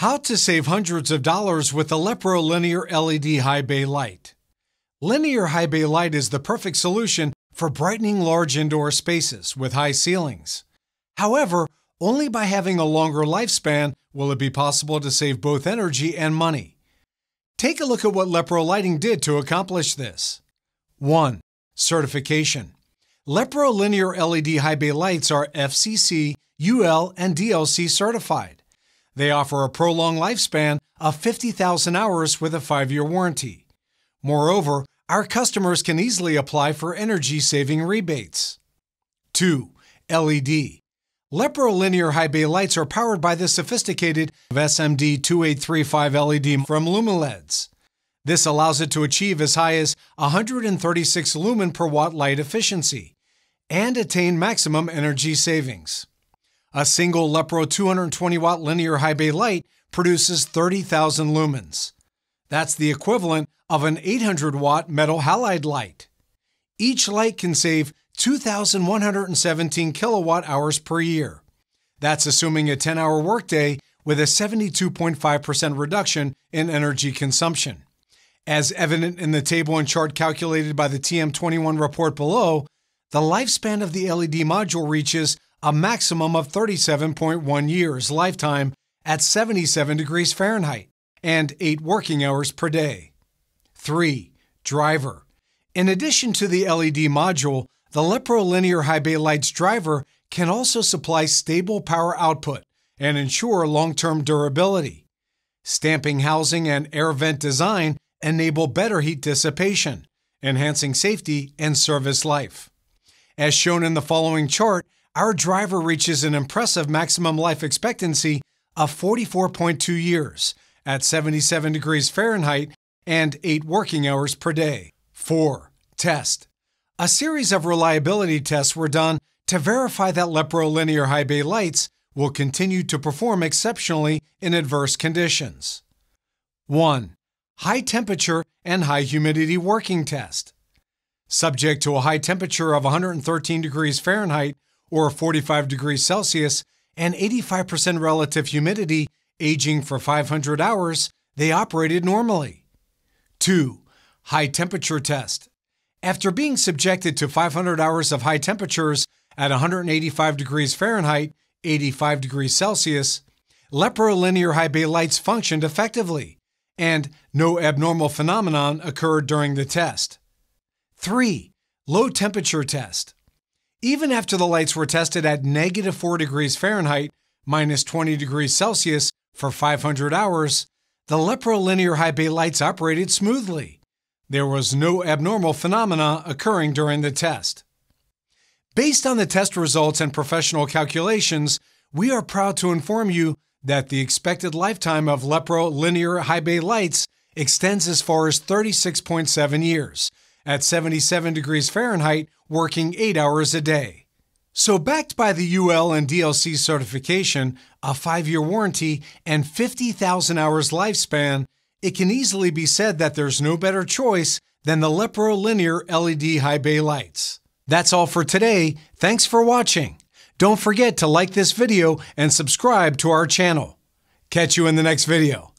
How to save hundreds of dollars with a Lepro Linear LED High Bay Light. Linear High Bay Light is the perfect solution for brightening large indoor spaces with high ceilings. However, only by having a longer lifespan will it be possible to save both energy and money. Take a look at what Lepro Lighting did to accomplish this. 1. Certification. Lepro Linear LED High Bay Lights are FCC, UL, and DLC certified. They offer a prolonged lifespan of 50,000 hours with a 5 year warranty. Moreover, our customers can easily apply for energy saving rebates. 2. LED. Lepro linear high bay lights are powered by the sophisticated SMD 2835 LED from Lumileds. This allows it to achieve as high as 136 lumen per watt light efficiency and attain maximum energy savings. A single Lepro 220 watt linear high bay light produces 30,000 lumens. That's the equivalent of an 800 watt metal halide light. Each light can save 2,117 kilowatt hours per year. That's assuming a 10 hour workday with a 72.5% reduction in energy consumption. As evident in the table and chart calculated by the TM21 report below, the lifespan of the LED module reaches a maximum of 37.1 years lifetime at 77 degrees Fahrenheit and 8 working hours per day. 3. Driver. In addition to the LED module, the Lepro Linear High Bay Lights driver can also supply stable power output and ensure long term durability. Stamping housing and air vent design enable better heat dissipation, enhancing safety and service life. As shown in the following chart, our driver reaches an impressive maximum life expectancy of 44.2 years at 77 degrees Fahrenheit and 8 working hours per day. 4. Test. A series of reliability tests were done to verify that Lepro linear high bay lights will continue to perform exceptionally in adverse conditions. 1. High temperature and high humidity working test. Subject to a high temperature of 113 degrees Fahrenheit or 45 degrees Celsius and 85% relative humidity, aging for 500 hours, they operated normally. 2. High temperature test. After being subjected to 500 hours of high temperatures at 185 degrees Fahrenheit, 85 degrees Celsius, Lepro linear high bay lights functioned effectively, and no abnormal phenomenon occurred during the test. 3. Low temperature test. Even after the lights were tested at negative 4 degrees Fahrenheit, minus 20 degrees Celsius for 500 hours, the Lepro linear high bay lights operated smoothly. There was no abnormal phenomena occurring during the test. Based on the test results and professional calculations, we are proud to inform you that the expected lifetime of Lepro linear high bay lights extends as far as 36.7 years at 77 degrees Fahrenheit, working 8 hours a day. So, backed by the UL and DLC certification, a 5 year warranty, and 50,000 hours lifespan, it can easily be said that there's no better choice than the Lepro Linear LED High Bay lights. That's all for today. Thanks for watching. Don't forget to like this video and subscribe to our channel. Catch you in the next video.